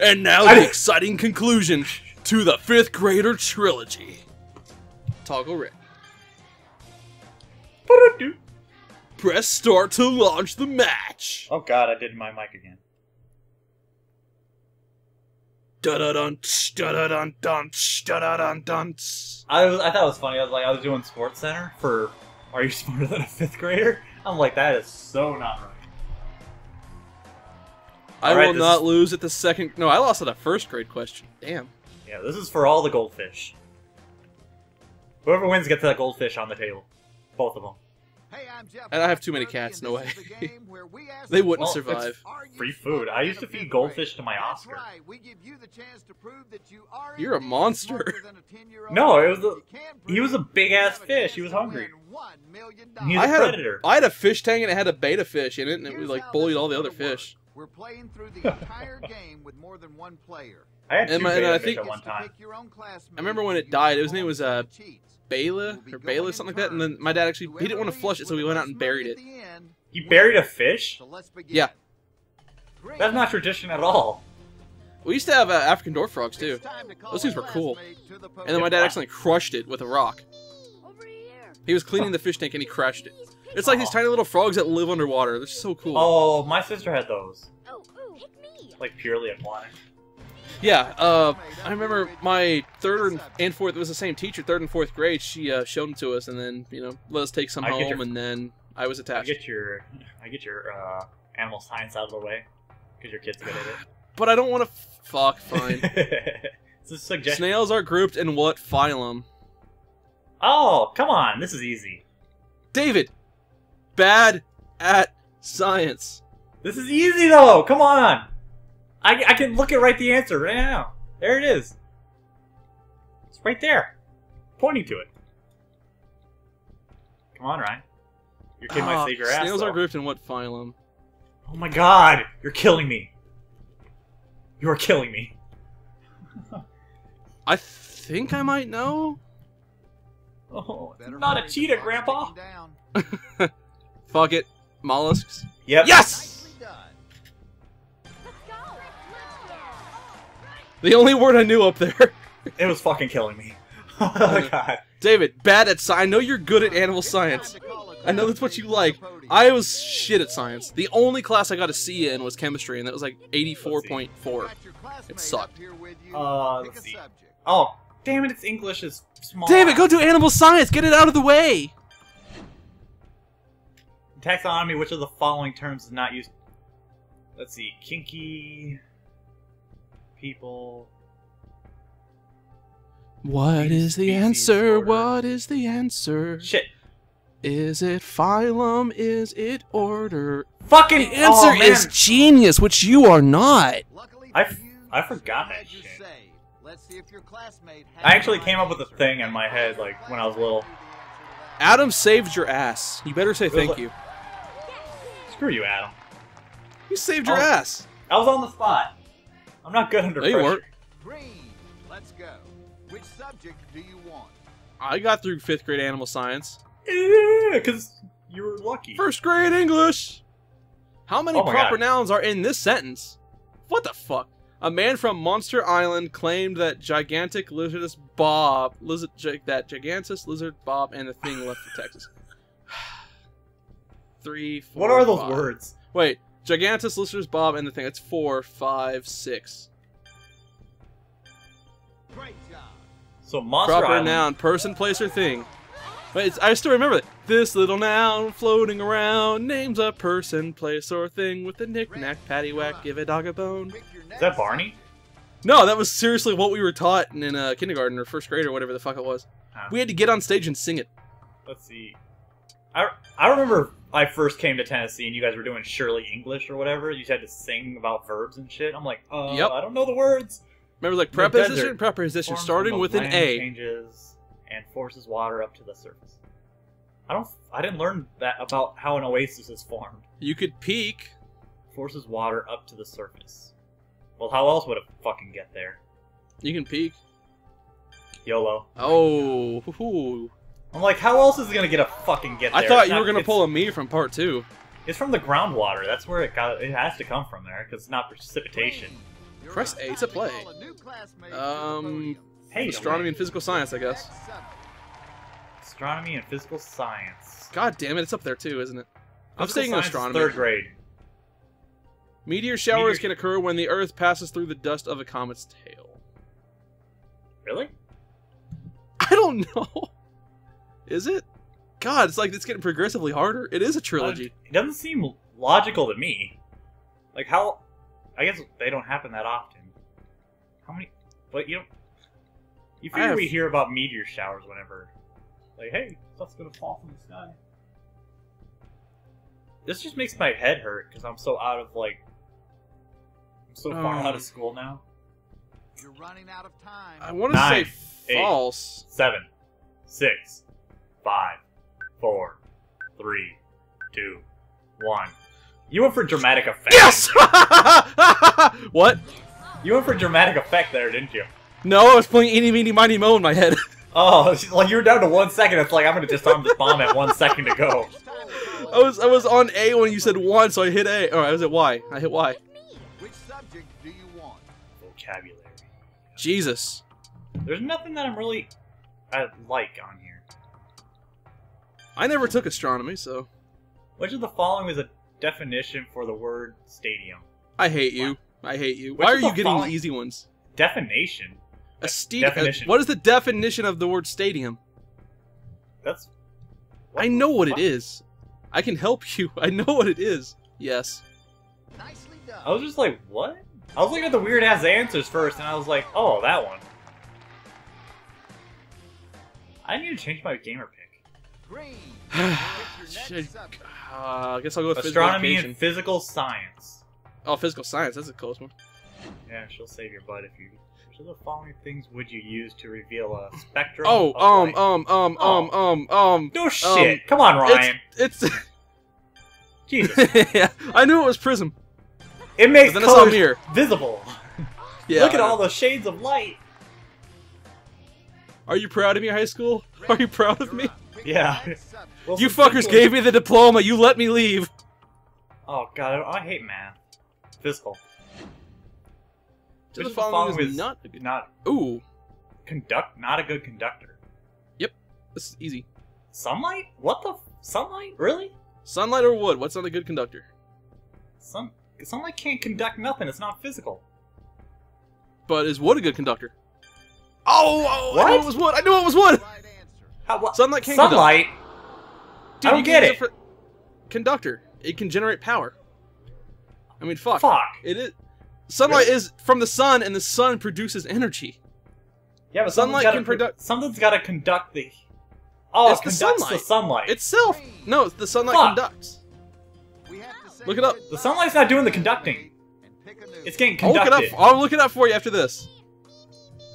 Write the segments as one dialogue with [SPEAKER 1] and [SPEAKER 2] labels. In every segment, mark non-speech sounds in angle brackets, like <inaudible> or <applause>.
[SPEAKER 1] And now
[SPEAKER 2] I
[SPEAKER 1] the
[SPEAKER 2] didn't-
[SPEAKER 1] exciting conclusion to the fifth grader trilogy. Toggle red. Press start to launch the match.
[SPEAKER 2] Oh god, I did my mic again.
[SPEAKER 1] Da da dun da da dun dun da da dun dun.
[SPEAKER 2] I was I thought it was funny. I was like I was doing Sports Center for Are you smarter than a fifth grader? I'm like that is so not right.
[SPEAKER 1] I
[SPEAKER 2] Alright,
[SPEAKER 1] will not
[SPEAKER 2] is-
[SPEAKER 1] lose at the second. No, I lost at a first grade question. Damn.
[SPEAKER 2] Yeah, this is for all the goldfish. Whoever wins gets that goldfish on the table. Both of them.
[SPEAKER 3] Hey, I'm Jeff
[SPEAKER 1] And I have too many cats, no way.
[SPEAKER 3] the game where we <laughs> ask
[SPEAKER 1] They wouldn't
[SPEAKER 2] Well,
[SPEAKER 1] survive.
[SPEAKER 2] Free food. I used to feed goldfish to my
[SPEAKER 3] That's
[SPEAKER 2] Oscar.
[SPEAKER 3] right. You the chance to prove that you are
[SPEAKER 1] a monster.
[SPEAKER 3] a <laughs>
[SPEAKER 2] No, it was a- he was a big-ass
[SPEAKER 3] you have a
[SPEAKER 2] fish. He was hungry.
[SPEAKER 3] win 1 million.
[SPEAKER 2] He's a
[SPEAKER 1] I had
[SPEAKER 2] predator.
[SPEAKER 1] a I had a fish tank and it had a betta fish in it, and it
[SPEAKER 3] was
[SPEAKER 1] like bullied all the other
[SPEAKER 3] gonna work.
[SPEAKER 1] fish.
[SPEAKER 3] We're playing through the <laughs> entire game with more than one player.
[SPEAKER 2] I had two
[SPEAKER 1] And my- and I
[SPEAKER 2] fish
[SPEAKER 1] think-
[SPEAKER 2] at one time.
[SPEAKER 1] I remember when it died, his name was, uh, Bela or Bela, something like that. And then my dad actually he didn't want to flush it, so we went out and buried it.
[SPEAKER 2] He buried a fish?
[SPEAKER 3] So let's begin.
[SPEAKER 1] Yeah.
[SPEAKER 3] Green.
[SPEAKER 2] That's not tradition at all.
[SPEAKER 1] We used to have uh, African dwarf frogs too.
[SPEAKER 3] To
[SPEAKER 1] Those things were cool.
[SPEAKER 3] the
[SPEAKER 1] And then my dad accidentally crushed it with a rock.
[SPEAKER 4] Over here.
[SPEAKER 1] He was cleaning the fish tank and he crushed it. It's like these tiny little frogs that live underwater. They're so cool.
[SPEAKER 2] Oh, my sister had those.
[SPEAKER 4] Oh, pick me.
[SPEAKER 2] Like purely aquatic.
[SPEAKER 1] Yeah, uh, I remember my third and- and fourth. It was the same teacher, third and fourth grade. She uh, showed them to us, and then you know let us take some
[SPEAKER 2] I
[SPEAKER 1] home,
[SPEAKER 2] your-
[SPEAKER 1] and then I was attached.
[SPEAKER 2] I
[SPEAKER 1] attached.
[SPEAKER 2] get your I get your uh, animal science out of the way. Because your kid's good at it. <sighs>
[SPEAKER 1] But I don't want to. Fuck. Fine. <laughs>
[SPEAKER 2] it's a suggestion.
[SPEAKER 1] Snails are grouped in what phylum?
[SPEAKER 2] Oh, come on. This is easy.
[SPEAKER 1] David, bad at science.
[SPEAKER 2] This is easy though. Come on. I, I can look at right the answer right now. There it is. It's right there. Pointing to it. Come on, Ryan. Your kid
[SPEAKER 1] Ah,
[SPEAKER 2] might save your ass.
[SPEAKER 1] Snails
[SPEAKER 2] though.
[SPEAKER 1] are grouped in what phylum?
[SPEAKER 2] Oh my god! You're killing me. You are killing me. <laughs>
[SPEAKER 1] I think I might know.
[SPEAKER 2] Oh,
[SPEAKER 3] Better
[SPEAKER 2] not a cheetah, Grandpa. <laughs>
[SPEAKER 3] ticking down.
[SPEAKER 1] Fuck it. Mollusks.
[SPEAKER 2] Yep.
[SPEAKER 1] Yes!
[SPEAKER 3] Nicely done.
[SPEAKER 4] Let's go. Let's go.
[SPEAKER 1] The only word I knew up there. <laughs>
[SPEAKER 2] It was fucking killing me. <laughs> oh god.
[SPEAKER 1] David, bad at science. I know you're good at animal science.
[SPEAKER 3] to call a
[SPEAKER 1] I know that's what you like.
[SPEAKER 3] to the podium.
[SPEAKER 1] I was shit at science. The only class I got a C in was chemistry, and that was like 84.4.
[SPEAKER 3] Got your classmate
[SPEAKER 1] It sucked.
[SPEAKER 3] up here with you.
[SPEAKER 2] Uh, let's see. Oh, damn it! It's English is small.
[SPEAKER 1] David, go do animal science. Get it out of the way.
[SPEAKER 2] Taxonomy. Which of the following terms is not used? Let's see. Kinky people.
[SPEAKER 1] What is the answer?
[SPEAKER 2] order.
[SPEAKER 1] What is the answer?
[SPEAKER 2] Shit.
[SPEAKER 1] Is it phylum? Is it order?
[SPEAKER 2] Fucking
[SPEAKER 1] The answer
[SPEAKER 2] oh,
[SPEAKER 1] is genius, which you are not.
[SPEAKER 3] Luckily
[SPEAKER 2] I
[SPEAKER 3] for
[SPEAKER 2] f-
[SPEAKER 3] you,
[SPEAKER 2] I forgot that
[SPEAKER 3] your
[SPEAKER 2] shit.
[SPEAKER 3] say. Let's see if your classmate
[SPEAKER 2] I actually came up with a thing
[SPEAKER 3] answer.
[SPEAKER 2] in my head, like, when I was little.
[SPEAKER 1] Adam saved your ass. You better say thank
[SPEAKER 2] like-
[SPEAKER 1] you.
[SPEAKER 2] Screw you, Adam.
[SPEAKER 1] You saved your
[SPEAKER 2] Oh.
[SPEAKER 1] ass.
[SPEAKER 2] I was on the spot. I'm not good under
[SPEAKER 1] No, you
[SPEAKER 2] pressure.
[SPEAKER 1] weren't.
[SPEAKER 3] Green. Let's go. Which subject do you want?
[SPEAKER 1] I got through fifth grade animal science.
[SPEAKER 2] Yeah, because you were lucky.
[SPEAKER 1] First grade English. How many
[SPEAKER 2] Oh
[SPEAKER 1] proper
[SPEAKER 2] God.
[SPEAKER 1] nouns are in this sentence? What the fuck? A man from Monster Island claimed that gigantic lizardus Bob, lizard, that gigantus lizard Bob, and the thing left for Texas. Three. Four,
[SPEAKER 2] what are those
[SPEAKER 1] five.
[SPEAKER 2] words?
[SPEAKER 1] Wait, gigantus lizardus Bob, and the thing. That's four, five, six.
[SPEAKER 3] Great job.
[SPEAKER 2] So monster
[SPEAKER 1] Proper
[SPEAKER 2] Island.
[SPEAKER 1] noun, person, place, or thing. Wait, it's, I still remember that. This little noun floating around names a person, place, or thing with a knick-knack, paddywhack, give a dog a bone.
[SPEAKER 2] Is that Barney?
[SPEAKER 1] No, that was seriously what we were taught in uh, kindergarten or first grade or whatever the fuck it was.
[SPEAKER 2] Huh.
[SPEAKER 1] We had to get on stage and sing it.
[SPEAKER 2] Let's see. I, I remember I first came to Tennessee and you guys were doing Shurley English or whatever. You had to sing about verbs and shit. I'm like, uh,
[SPEAKER 1] Yep.
[SPEAKER 2] I don't know the words.
[SPEAKER 1] Remember, like preposition,
[SPEAKER 2] desert
[SPEAKER 1] preposition, starting with an A.
[SPEAKER 2] Changes and forces water up to the surface. I don't. I didn't learn that about how an oasis is formed.
[SPEAKER 1] You could peek.
[SPEAKER 2] Forces water up to the surface. Well, how else would it fucking get there?
[SPEAKER 1] You can peek.
[SPEAKER 2] YOLO.
[SPEAKER 1] Oh, hoo-hoo.
[SPEAKER 2] I'm like, how else is it gonna get a fucking get there?
[SPEAKER 1] I thought
[SPEAKER 2] It's
[SPEAKER 1] you
[SPEAKER 2] not-
[SPEAKER 1] were gonna pull a me from part two.
[SPEAKER 2] It's from the groundwater. That's where it got. It has to come from there because it's not precipitation.
[SPEAKER 3] Green.
[SPEAKER 1] Press. A to play.
[SPEAKER 3] Call a new classmate to the
[SPEAKER 1] Um.
[SPEAKER 2] Hey,
[SPEAKER 1] Astronomy and physical science, I guess.
[SPEAKER 2] Astronomy and physical science.
[SPEAKER 1] God damn it, it's up there too, isn't it? I'm
[SPEAKER 2] Physical
[SPEAKER 1] staying in
[SPEAKER 2] science is
[SPEAKER 1] astronomy.
[SPEAKER 2] Third grade.
[SPEAKER 1] Meteor showers
[SPEAKER 2] Meteor-
[SPEAKER 1] can occur when the Earth passes through the dust of a comet's tail.
[SPEAKER 2] Really? <laughs>
[SPEAKER 1] I don't know. Is it? God, it's like it's getting progressively harder. It is a trilogy.
[SPEAKER 2] Uh, It doesn't seem logical to me. Like how? I guess they don't happen that often. How many? But you know, you
[SPEAKER 1] I
[SPEAKER 2] figure
[SPEAKER 1] have-
[SPEAKER 2] we hear about meteor showers whenever, like, hey, stuff's gonna fall from the sky. This just makes my head hurt because I'm so out of like, I'm so far
[SPEAKER 1] Um,
[SPEAKER 2] out of school now.
[SPEAKER 3] You're running out of time.
[SPEAKER 1] I want to say false.
[SPEAKER 2] Seven, six, five, four, three, two, one. You went for dramatic effect.
[SPEAKER 1] Yes! <laughs> what?
[SPEAKER 2] You went for dramatic effect there, didn't you?
[SPEAKER 1] No, I was playing Eeny, Meeny, Miny, Mo in my head. <laughs>
[SPEAKER 2] Oh, like you were down to one second. It's like I'm gonna disarm this bomb at one second to go.
[SPEAKER 3] It's time to call
[SPEAKER 1] I was I was on A when you said one, so I hit A. Or I was at Y. I hit Y.
[SPEAKER 3] Which subject do you want?
[SPEAKER 2] Vocabulary.
[SPEAKER 1] Jesus.
[SPEAKER 2] There's nothing that I'm really I like on here.
[SPEAKER 1] I never took astronomy, so
[SPEAKER 2] Which of the following is a definition for the word stadium?
[SPEAKER 1] I hate you. I hate you.
[SPEAKER 2] Which
[SPEAKER 1] Why are you
[SPEAKER 2] the
[SPEAKER 1] getting the easy ones?
[SPEAKER 2] Definition.
[SPEAKER 1] A stadium.
[SPEAKER 2] definition.
[SPEAKER 1] what is the definition of the word stadium?
[SPEAKER 2] That's.
[SPEAKER 1] I know what it is. I can help <laughs> you. I know what it is. Yes.
[SPEAKER 3] Nicely done.
[SPEAKER 2] I was just like, what? I was looking at the weird ass answers first, and I was like, oh, that one. I need to change my gamer <sighs>
[SPEAKER 1] Should- Uh, I guess I'll go with physical
[SPEAKER 2] Astronomy
[SPEAKER 1] education.
[SPEAKER 2] and physical science.
[SPEAKER 1] Oh, physical science. That's a close one.
[SPEAKER 2] Yeah, she'll save your butt if you. Which of the following things would you use to reveal a spectrum?
[SPEAKER 1] Oh,
[SPEAKER 2] of
[SPEAKER 1] um,
[SPEAKER 2] light?
[SPEAKER 1] um, um, um, um, um.
[SPEAKER 2] No shit. Come on,
[SPEAKER 1] It's
[SPEAKER 2] Ryan.
[SPEAKER 1] it's. <laughs>
[SPEAKER 2] Jesus. <laughs>
[SPEAKER 1] yeah, I knew it was prism.
[SPEAKER 2] It makes
[SPEAKER 1] But then
[SPEAKER 2] colors
[SPEAKER 1] mirror.
[SPEAKER 2] visible. <laughs>
[SPEAKER 1] Yeah.
[SPEAKER 2] Look at all the shades of light.
[SPEAKER 1] Are you proud of me, high school? Are you proud of me?
[SPEAKER 3] Up. Pick
[SPEAKER 2] Yeah.
[SPEAKER 3] your next subject.
[SPEAKER 2] Well,
[SPEAKER 1] You fuckers
[SPEAKER 2] people-
[SPEAKER 1] gave me the diploma. You let me leave.
[SPEAKER 2] Oh god, I, I hate math. Physical.
[SPEAKER 1] To the following
[SPEAKER 2] following
[SPEAKER 1] is
[SPEAKER 2] is
[SPEAKER 1] not a good.
[SPEAKER 2] Not
[SPEAKER 1] Ooh,
[SPEAKER 2] conduct. Not a good conductor.
[SPEAKER 1] Yep, this is easy.
[SPEAKER 2] Sunlight? What the f- sunlight? Really?
[SPEAKER 1] Sunlight or wood? What's not a good conductor?
[SPEAKER 2] Sun sunlight can't conduct nothing. It's not physical.
[SPEAKER 1] But is wood a good conductor? Oh, oh I knew
[SPEAKER 2] What?
[SPEAKER 1] it was wood. I knew it was wood.
[SPEAKER 3] Right answer.
[SPEAKER 2] How, what?
[SPEAKER 1] Sunlight can't
[SPEAKER 2] Sunlight.
[SPEAKER 1] Dude,
[SPEAKER 2] I don't
[SPEAKER 1] you
[SPEAKER 2] get
[SPEAKER 1] can
[SPEAKER 2] it.
[SPEAKER 1] for- Conductor. It can generate power. I mean, fuck.
[SPEAKER 2] Fuck.
[SPEAKER 1] It is. Sunlight
[SPEAKER 2] Really?
[SPEAKER 1] is from the sun, and the sun produces energy.
[SPEAKER 2] Yeah, but
[SPEAKER 1] Sunlight
[SPEAKER 2] something's gotta
[SPEAKER 1] can
[SPEAKER 2] pro-
[SPEAKER 1] conduct-
[SPEAKER 2] Something's got to conduct the. Oh,
[SPEAKER 1] It's
[SPEAKER 2] it
[SPEAKER 1] the sunlight.
[SPEAKER 2] the sunlight.
[SPEAKER 1] Itself. No, the sunlight
[SPEAKER 2] Fuck.
[SPEAKER 1] conducts.
[SPEAKER 3] We have to say
[SPEAKER 1] Look it up.
[SPEAKER 2] The sunlight's not doing the conducting.
[SPEAKER 3] and pick a new
[SPEAKER 2] It's getting
[SPEAKER 1] I'll look it
[SPEAKER 2] conducted.
[SPEAKER 1] up. I'll look it up for you after this.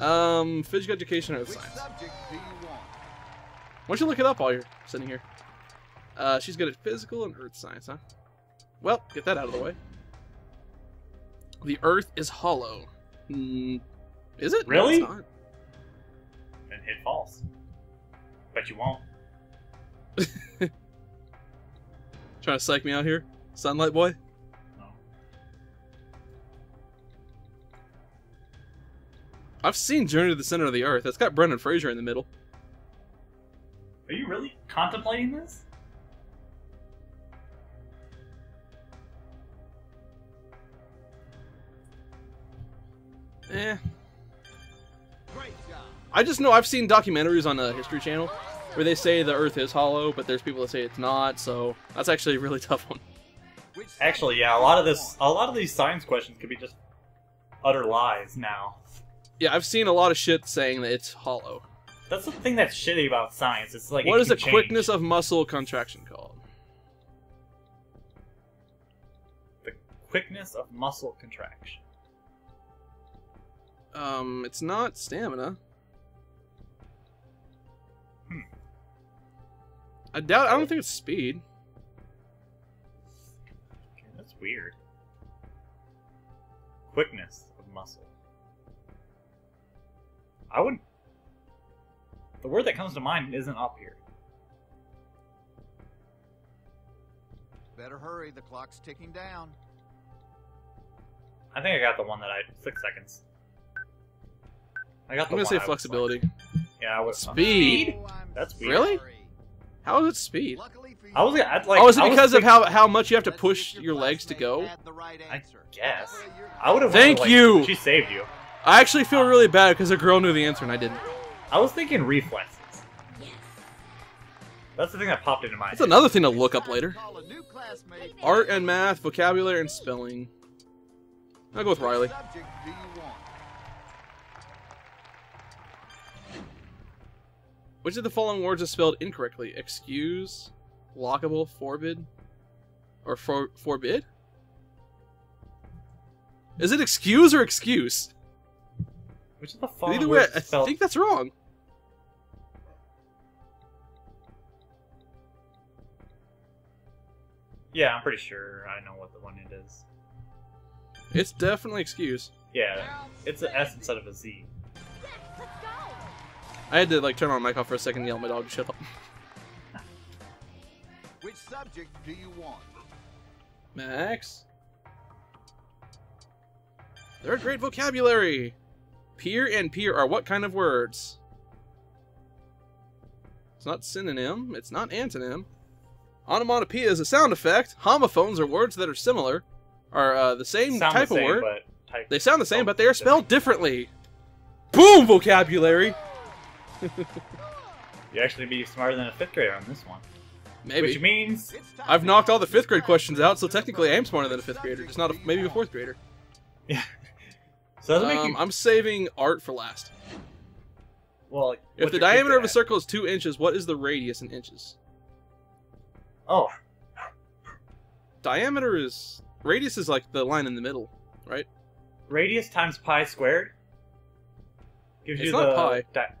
[SPEAKER 1] Um, physical education or earth
[SPEAKER 3] Which
[SPEAKER 1] science.
[SPEAKER 3] subject do you want?
[SPEAKER 1] Why don't you look it up while you're sitting here? Uh, she's good at physical and earth science, huh? Well, get that out of the way. The earth is hollow. Hmm, is it? No,
[SPEAKER 2] Really?
[SPEAKER 1] it's not.
[SPEAKER 2] And hit false. Bet you won't. <laughs>
[SPEAKER 1] Trying to psych me out here? Sunlight boy?
[SPEAKER 2] No.
[SPEAKER 1] I've seen Journey to the Center of the Earth. It's got Brendan Fraser in the middle.
[SPEAKER 2] Are you really contemplating this?
[SPEAKER 1] Eh.
[SPEAKER 3] Great job.
[SPEAKER 1] I just know I've seen documentaries on the History Channel where they say the Earth is hollow, but there's people that say it's not. So that's actually a really <laughs> tough one.
[SPEAKER 2] Actually, yeah. A lot of this, a lot of these science questions could be just utter lies now.
[SPEAKER 1] Yeah, I've seen a lot of shit saying that it's hollow.
[SPEAKER 2] That's the thing that's shitty about science. It's like
[SPEAKER 1] what
[SPEAKER 2] it
[SPEAKER 1] is the
[SPEAKER 2] change.
[SPEAKER 1] quickness of muscle contraction called?
[SPEAKER 2] the quickness of muscle contraction?
[SPEAKER 1] Um, it's not stamina.
[SPEAKER 2] Hmm.
[SPEAKER 1] I doubt. I don't think it's speed.
[SPEAKER 2] Okay, that's weird. Quickness of muscle. I wouldn't. The word that comes to mind isn't up here.
[SPEAKER 3] Better hurry. The clock's ticking down.
[SPEAKER 2] I think I got the one that I six seconds. I got the
[SPEAKER 1] I'm gonna
[SPEAKER 2] one
[SPEAKER 1] say
[SPEAKER 2] I
[SPEAKER 1] flexibility.
[SPEAKER 2] like- yeah, I was
[SPEAKER 1] Speed.
[SPEAKER 3] Oh,
[SPEAKER 2] That's weird.
[SPEAKER 1] Really? How is it speed?
[SPEAKER 3] Luckily for you,
[SPEAKER 2] I was I'd like.
[SPEAKER 1] oh, is it because of how how much you have to push
[SPEAKER 3] see
[SPEAKER 1] your legs to go?
[SPEAKER 3] the right
[SPEAKER 2] I
[SPEAKER 3] answer.
[SPEAKER 2] guess.
[SPEAKER 3] That way
[SPEAKER 2] I would have.
[SPEAKER 1] Thank
[SPEAKER 2] like,
[SPEAKER 1] you!
[SPEAKER 2] She saved you.
[SPEAKER 1] I actually feel really bad because a girl knew the answer and I didn't.
[SPEAKER 2] I was thinking reflexes.
[SPEAKER 4] Yes.
[SPEAKER 2] That's the thing that popped into my
[SPEAKER 1] That's
[SPEAKER 2] head.
[SPEAKER 1] another thing to look up later.
[SPEAKER 3] Call a new classmate.
[SPEAKER 1] Art and math, vocabulary and spelling. I'll go with Riley.
[SPEAKER 3] Which subject do you want?
[SPEAKER 1] Which of the following words is spelled incorrectly? Excuse, lockable, forbid, or for forbid? Is it excuse or excuse?
[SPEAKER 2] Which of the following
[SPEAKER 1] Either way, I
[SPEAKER 2] spelled?
[SPEAKER 1] think that's wrong.
[SPEAKER 2] Yeah, I'm pretty sure I know what the one it is.
[SPEAKER 1] It's definitely excuse.
[SPEAKER 2] Yeah, it's an S instead of a Z.
[SPEAKER 4] Let's go.
[SPEAKER 1] I had to like turn on my mic off for a second and yell at my dog to shut up. <laughs>
[SPEAKER 3] Which subject do you want?
[SPEAKER 1] Max. Third grade vocabulary. Peer and peer are what kind of words? It's not synonym. It's not antonym. Onomatopoeia is a sound effect. Homophones are words that are similar, are uh, the same
[SPEAKER 2] Sound
[SPEAKER 1] type
[SPEAKER 2] the same,
[SPEAKER 1] of word.
[SPEAKER 2] type.
[SPEAKER 1] They sound the same, but they are spelled differently. Boom, vocabulary. <laughs>
[SPEAKER 2] You actually be smarter than a fifth grader on this one.
[SPEAKER 1] Maybe.
[SPEAKER 2] Which means
[SPEAKER 1] I've knocked all the fifth grade questions out, so technically I am smarter than a fifth grader, just not a, maybe a fourth grader.
[SPEAKER 2] So does make
[SPEAKER 1] Um,
[SPEAKER 2] you
[SPEAKER 1] I'm saving art for last.
[SPEAKER 2] well.
[SPEAKER 1] If the diameter of a circle is two inches, what is the radius in inches?
[SPEAKER 2] Oh,
[SPEAKER 1] Diameter is radius is like the line in the middle, right?
[SPEAKER 2] radius times pi squared gives
[SPEAKER 1] It's
[SPEAKER 2] you
[SPEAKER 1] not
[SPEAKER 2] the.
[SPEAKER 1] pi.
[SPEAKER 2] di-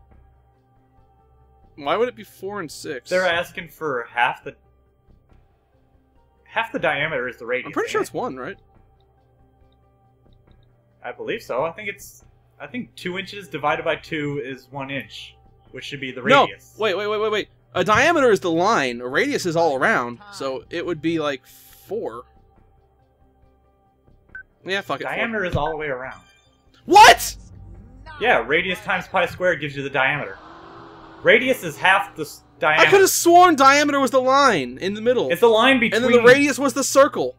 [SPEAKER 1] Why would it be four and six?
[SPEAKER 2] they're asking for half the. Half the diameter is the radius.
[SPEAKER 1] I'm pretty sure
[SPEAKER 2] ain't
[SPEAKER 1] it's one, right?
[SPEAKER 2] It? I believe so. I think it's. I think two inches divided by two is one inch, which should be the radius.
[SPEAKER 1] No,
[SPEAKER 2] radius.
[SPEAKER 1] wait, wait, wait, wait, wait. A diameter is the line. A radius is all around, so it would be like four. Yeah, fuck it. four.
[SPEAKER 2] Diameter is all the way around.
[SPEAKER 1] What?
[SPEAKER 2] Yeah, radius times pi squared gives you the diameter. Radius is half the s-
[SPEAKER 1] I
[SPEAKER 2] diameter.
[SPEAKER 1] I could have sworn diameter was the line in the middle,
[SPEAKER 2] It's the line between.
[SPEAKER 1] and then the radius was the circle.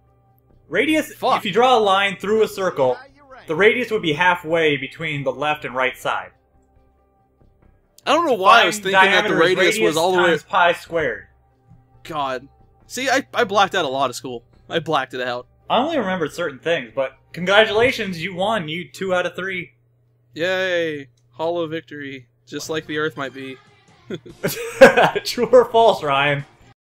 [SPEAKER 2] Radius.
[SPEAKER 1] Fuck.
[SPEAKER 2] If you draw a line through a circle,
[SPEAKER 3] Now you're right.
[SPEAKER 2] The radius would be halfway between the left and right side.
[SPEAKER 1] I don't know why I was thinking that the
[SPEAKER 2] is
[SPEAKER 1] radius, was all the way.
[SPEAKER 2] times pi squared.
[SPEAKER 1] God. See, I, I blacked out a lot of school. I blacked it out.
[SPEAKER 2] I only remembered certain things, but congratulations, you won. You two out of three.
[SPEAKER 1] Yay! Hollow victory. Just like the Earth might be. <laughs> <laughs>
[SPEAKER 2] True or false, Ryan?